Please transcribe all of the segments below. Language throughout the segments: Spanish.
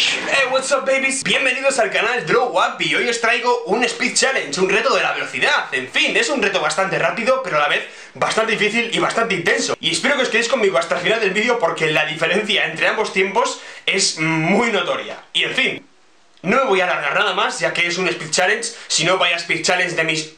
Hey, what's up babies? Bienvenidos al canal Draw Up y hoy os traigo un Speed Challenge, un reto de la velocidad. En fin, es un reto bastante rápido, pero a la vez bastante difícil y bastante intenso. Y espero que os quedéis conmigo hasta el final del vídeo porque la diferencia entre ambos tiempos es muy notoria. Y en fin, no me voy a alargar nada más ya que es un Speed Challenge, si no vaya Speed Challenge de mis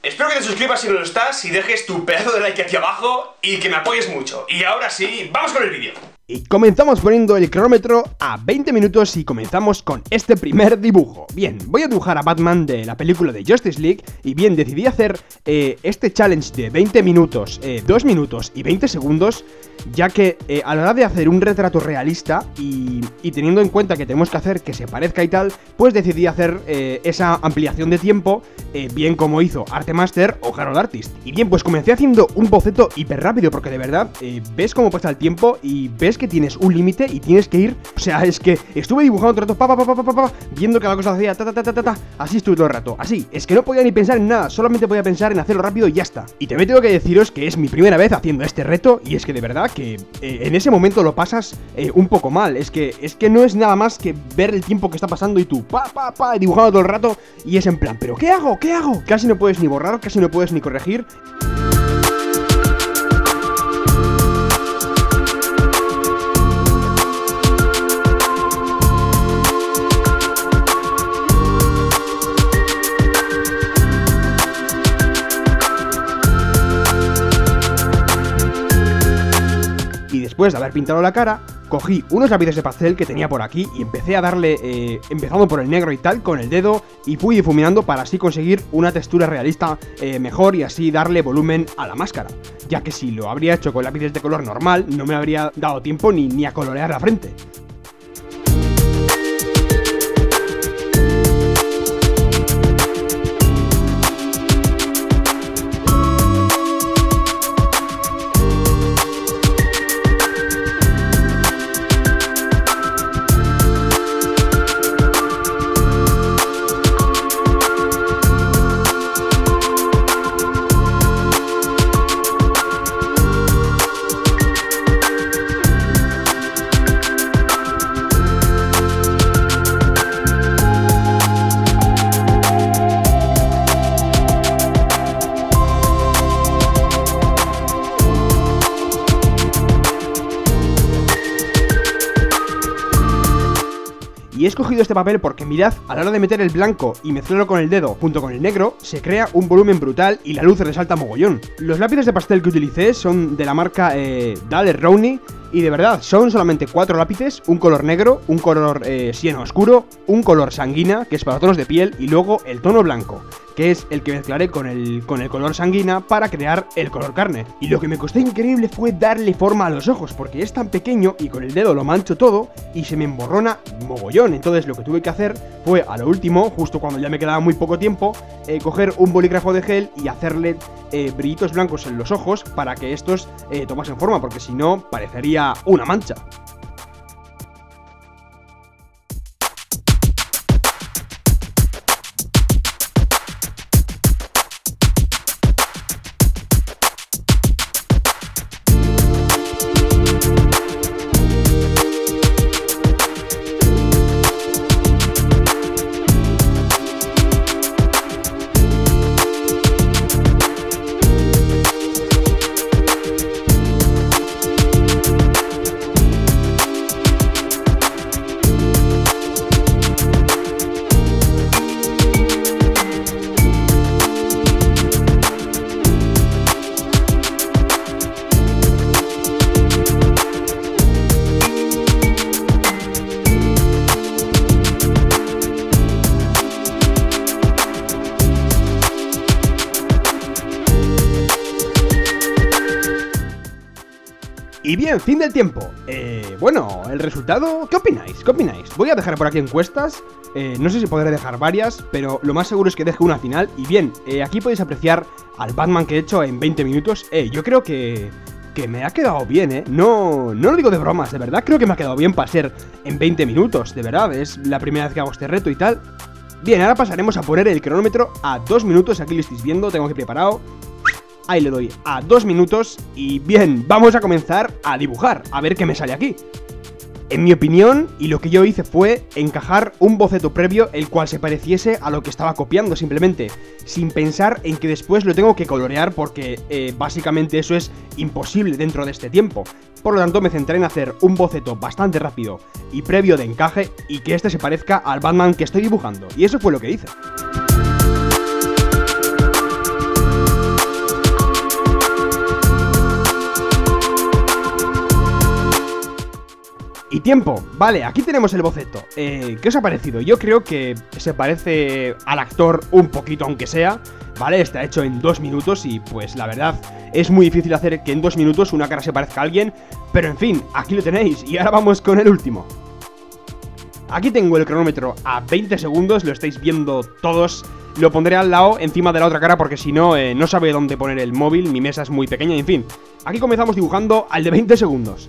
Espero que te suscribas si no lo estás y dejes tu pedazo de like aquí abajo y que me apoyes mucho. Y ahora sí, vamos con el vídeo. Y comenzamos poniendo el cronómetro a 20 minutos y comenzamos con este primer dibujo. Bien, voy a dibujar a Batman de la película de Justice League y bien, decidí hacer eh, este challenge de 20 minutos, 2 eh, minutos y 20 segundos, ya que eh, a la hora de hacer un retrato realista y, teniendo en cuenta que tenemos que hacer que se parezca y tal, pues decidí hacer esa ampliación de tiempo, bien como hizo Artemaster o Harold Artist. Y bien, pues comencé haciendo un boceto hiper rápido porque de verdad ves cómo pasa el tiempo y ves que tienes un límite y tienes que ir. O sea, es que estuve dibujando todo el rato, pa, viendo que la cosa hacía ta, Así estuve todo el rato. Así, es que no podía ni pensar en nada, solamente podía pensar en hacerlo rápido y ya está. Y también tengo que deciros que es mi primera vez haciendo este reto y es que de verdad que eh, en ese momento lo pasas eh, un poco mal. Es que, es que no es nada más que ver el tiempo que está pasando y tú, pa, pa, pa, dibujando todo el rato y es en plan, ¿pero qué hago? ¿Qué hago? Casi no puedes ni borrar, casi no puedes ni corregir. Después de haber pintado la cara, cogí unos lápices de pastel que tenía por aquí y empecé a darle, eh, empezando por el negro y tal, con el dedo y fui difuminando para así conseguir una textura realista eh, mejor y así darle volumen a la máscara. Ya que si lo habría hecho con lápices de color normal, no me habría dado tiempo ni, ni a colorear la frente. Escogido este papel porque mirad, a la hora de meter el blanco y mezclarlo con el dedo junto con el negro, se crea un volumen brutal y la luz resalta mogollón. Los lápices de pastel que utilicé son de la marca eh, Daler Rowney y de verdad, son solamente cuatro lápices, un color negro, un color eh, oscuro, un color sanguina, que es para tonos de piel, y luego el tono blanco que es el que mezclaré con el, con el color sanguina para crear el color carne. Y lo que me costó increíble fue darle forma a los ojos, porque es tan pequeño y con el dedo lo mancho todo y se me emborrona mogollón. Entonces lo que tuve que hacer fue a lo último, justo cuando ya me quedaba muy poco tiempo, eh, coger un bolígrafo de gel y hacerle eh, brillitos blancos en los ojos para que estos eh, tomasen forma, porque si no parecería una mancha. Y bien, fin del tiempo. Eh, bueno, el resultado, ¿qué opináis? ¿Qué opináis? Voy a dejar por aquí encuestas. Eh, no sé si podré dejar varias, pero lo más seguro es que deje una final. Y bien, eh, aquí podéis apreciar al Batman que he hecho en 20 minutos. Eh, yo creo que, que me ha quedado bien, ¿eh? No, no lo digo de bromas, de verdad creo que me ha quedado bien para ser en 20 minutos, de verdad. Es la primera vez que hago este reto y tal. Bien, ahora pasaremos a poner el cronómetro a 2 minutos. Aquí lo estáis viendo, tengo que preparado. Ahí le doy a dos minutos y bien, vamos a comenzar a dibujar, a ver qué me sale aquí. En mi opinión, y lo que yo hice fue encajar un boceto previo el cual se pareciese a lo que estaba copiando simplemente, sin pensar en que después lo tengo que colorear porque eh, básicamente eso es imposible dentro de este tiempo. Por lo tanto me centré en hacer un boceto bastante rápido y previo de encaje y que este se parezca al Batman que estoy dibujando, y eso fue lo que hice. Tiempo, vale, aquí tenemos el boceto. Eh, ¿Qué os ha parecido? Yo creo que se parece al actor un poquito, aunque sea. ¿Vale? Está hecho en dos minutos y pues la verdad es muy difícil hacer que en dos minutos una cara se parezca a alguien. Pero en fin, aquí lo tenéis y ahora vamos con el último. Aquí tengo el cronómetro a 20 segundos, lo estáis viendo todos. Lo pondré al lado, encima de la otra cara, porque si no, eh, no sabe dónde poner el móvil, mi mesa es muy pequeña, en fin. Aquí comenzamos dibujando al de 20 segundos.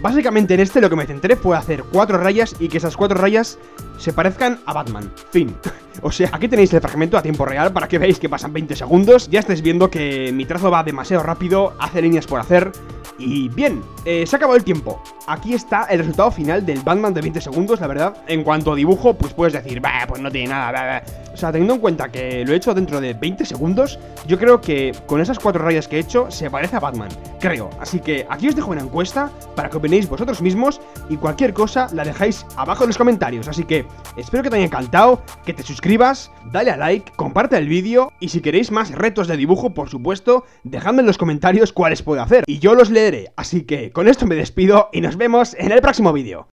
Básicamente en este lo que me centré fue hacer cuatro rayas y que esas cuatro rayas se parezcan a Batman. Fin. O sea, aquí tenéis el fragmento a tiempo real para que veáis que pasan 20 segundos. Ya estáis viendo que mi trazo va demasiado rápido, hace líneas por hacer. Y bien, eh, se ha acabado el tiempo. Aquí está el resultado final del Batman de 20 segundos, la verdad. En cuanto a dibujo, pues puedes decir, bah, pues no tiene nada, O sea, teniendo en cuenta que lo he hecho dentro de 20 segundos, yo creo que con esas cuatro rayas que he hecho se parece a Batman. Creo. Así que aquí os dejo una encuesta para que opinéis vosotros mismos y cualquier cosa la dejáis abajo en los comentarios. Así que espero que te haya encantado, que te suscribas, dale a like, comparte el vídeo y si queréis más retos de dibujo, por supuesto, dejadme en los comentarios cuáles puedo hacer y yo los leeré. Así que con esto me despido y nos vemos en el próximo vídeo.